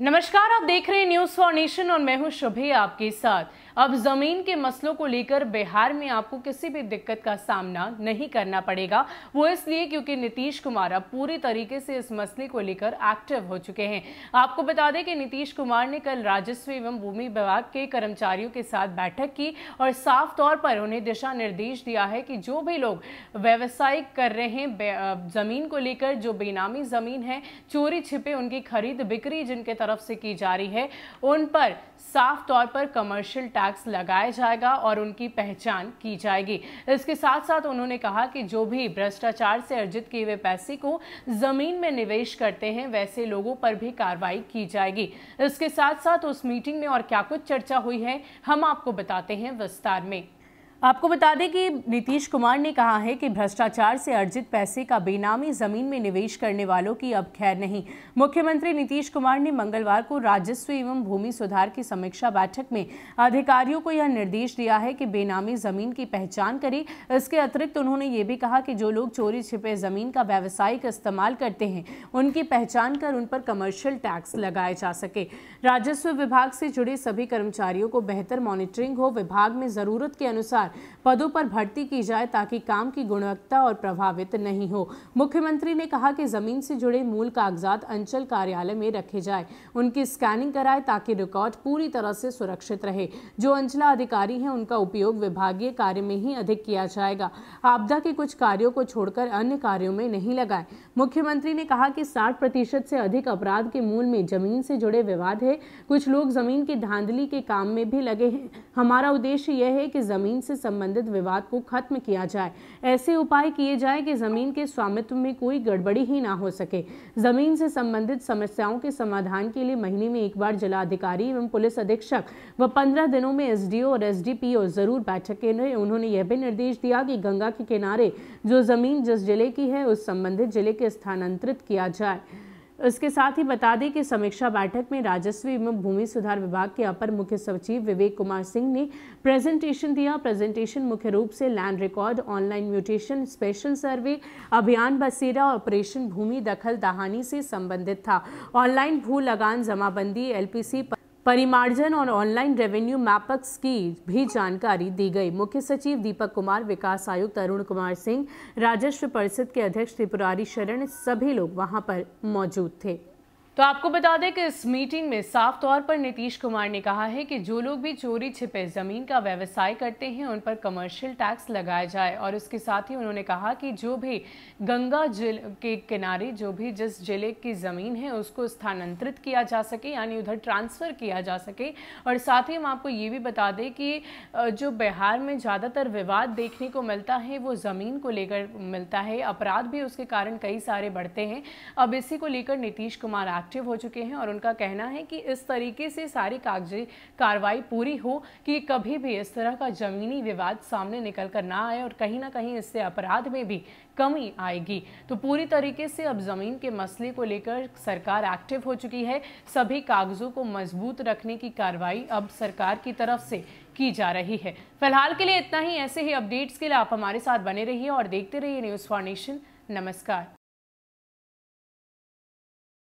नमस्कार आप देख रहे हैं न्यूज़ फॉर नेशन और मैं हूँ शुभे आपके साथ। अब ज़मीन के मसलों को लेकर बिहार में आपको किसी भी दिक्कत का सामना नहीं करना पड़ेगा। वो इसलिए क्योंकि नीतीश कुमार अब पूरी तरीके से इस मसले को लेकर एक्टिव हो चुके हैं। आपको बता दें कि नीतीश कुमार ने कल राजस्व एवं भूमि विभाग के कर्मचारियों के साथ बैठक की और साफ़ तौर पर उन्हें दिशा निर्देश दिया है कि जो भी लोग व्यवसाय कर रहे हैं ज़मीन को लेकर जो बेनामी ज़मीन है, चोरी छिपे उनकी खरीद बिक्री जिनके तरफ़ से की जा रही है, उन पर साफ़ तौर पर कमर्शियल टैक्स लगाया जाएगा और उनकी पहचान की जाएगी। इसके साथ साथ उन्होंने कहा कि जो भी भ्रष्टाचार से अर्जित किए हुए पैसे को ज़मीन में निवेश करते हैं, वैसे लोगों पर भी कार्रवाई की जाएगी। इसके साथ साथ उस मीटिंग में और क्या कुछ चर्चा हुई है, हम आपको बताते हैं विस्तार में। आपको बता दें कि नीतीश कुमार ने कहा है कि भ्रष्टाचार से अर्जित पैसे का बेनामी ज़मीन में निवेश करने वालों की अब खैर नहीं। मुख्यमंत्री नीतीश कुमार ने मंगलवार को राजस्व एवं भूमि सुधार की समीक्षा बैठक में अधिकारियों को यह निर्देश दिया है कि बेनामी ज़मीन की पहचान करें। इसके अतिरिक्त उन्होंने ये भी कहा कि जो लोग चोरी छिपे ज़मीन का व्यावसायिक इस्तेमाल करते हैं, उनकी पहचान कर उन पर कमर्शियल टैक्स लगाए जा सके। राजस्व विभाग से जुड़े सभी कर्मचारियों को बेहतर मॉनिटरिंग हो, विभाग में ज़रूरत के अनुसार पदों पर भर्ती की जाए ताकि काम की गुणवत्ता और प्रभावित नहीं हो। मुख्यमंत्री ने कहा कि ज़मीन से जुड़े मूल कागजात अंचल कार्यालय में रखे जाए। उनकी स्कैनिंग कराए ताकि रिकॉर्ड पूरी तरह से सुरक्षित रहे। जो अंचला अधिकारी हैं, उनका उपयोग विभागीय कार्य में ही अधिक किया जाएगा। आपदा के कुछ कार्यों को छोड़कर अन्य कार्यों में नहीं लगाए। मुख्यमंत्री ने कहा कि साठ प्रतिशत से अधिक अपराध के मूल में ज़मीन से जुड़े विवाद है। कुछ लोग ज़मीन की धांधली के काम में भी लगे हैं। हमारा उद्देश्य यह है कि ज़मीन से संबंधित विवाद को खत्म किया जाए। ऐसे उपाय किए जाए कि ज़मीन के स्वामित्व में कोई गड़बड़ी ही ना हो सके। ज़मीन से संबंधित समस्याओं के समाधान के लिए महीने में एक बार जिलाधिकारी एवं पुलिस अधीक्षक व पंद्रह दिनों में एसडीओ और एस ज़रूर बैठक के लिए उन्होंने यह भी निर्देश दिया कि गंगा के किनारे जो ज़मीन जिस ज़िले की है उस संबंधित ज़िले के स्थानांतरित किया जाए। इसके साथ ही बता दें कि समीक्षा बैठक में राजस्व एवं भूमि सुधार विभाग के अपर मुख्य सचिव विवेक कुमार सिंह ने प्रेजेंटेशन दिया। प्रेजेंटेशन मुख्य रूप से land record, online mutation, special survey, अभियान बसेरा ऑपरेशन भूमि दखल दहानी से संबंधित था। ऑनलाइन भू लगान जमाबंदी, एलपीसी परिमार्जन और ऑनलाइन रेवेन्यू मैपक्स की भी जानकारी दी गई। मुख्य सचिव दीपक कुमार, विकास आयुक्त अरुण कुमार सिंह, राजस्व परिषद के अध्यक्ष त्रिपुरारी शरण, सभी लोग वहाँ पर मौजूद थे। तो आपको बता दें कि इस मीटिंग में साफ़ तौर पर नीतीश कुमार ने कहा है कि जो लोग भी चोरी छिपे ज़मीन का व्यवसाय करते हैं, उन पर कमर्शियल टैक्स लगाया जाए। और उसके साथ ही उन्होंने कहा कि जो भी गंगा जिल के किनारे, जो भी जिस ज़िले की ज़मीन है, उसको स्थानांतरित किया जा सके, यानी उधर ट्रांसफ़र किया जा सके। और साथ ही हम आपको ये भी बता दें कि जो बिहार में ज़्यादातर विवाद देखने को मिलता है, वो ज़मीन को लेकर मिलता है। अपराध भी उसके कारण कई सारे बढ़ते हैं। अब इसी को लेकर नीतीश कुमार एक्टिव हो चुके हैं और उनका कहना है कि इस तरीके से सारी कागज़ी कार्रवाई पूरी हो कि कभी भी इस तरह का जमीनी विवाद सामने निकल कर ना आए और कहीं ना कहीं इससे अपराध में भी कमी आएगी। तो पूरी तरीके से अब ज़मीन के मसले को लेकर सरकार एक्टिव हो चुकी है। सभी कागजों को मज़बूत रखने की कार्रवाई अब सरकार की तरफ़ से की जा रही है। फ़िलहाल के लिए इतना ही। ऐसे ही अपडेट्स के लिए आप हमारे साथ बने रहिए और देखते रहिए न्यूज़ फॉर नेशन नमस्कार।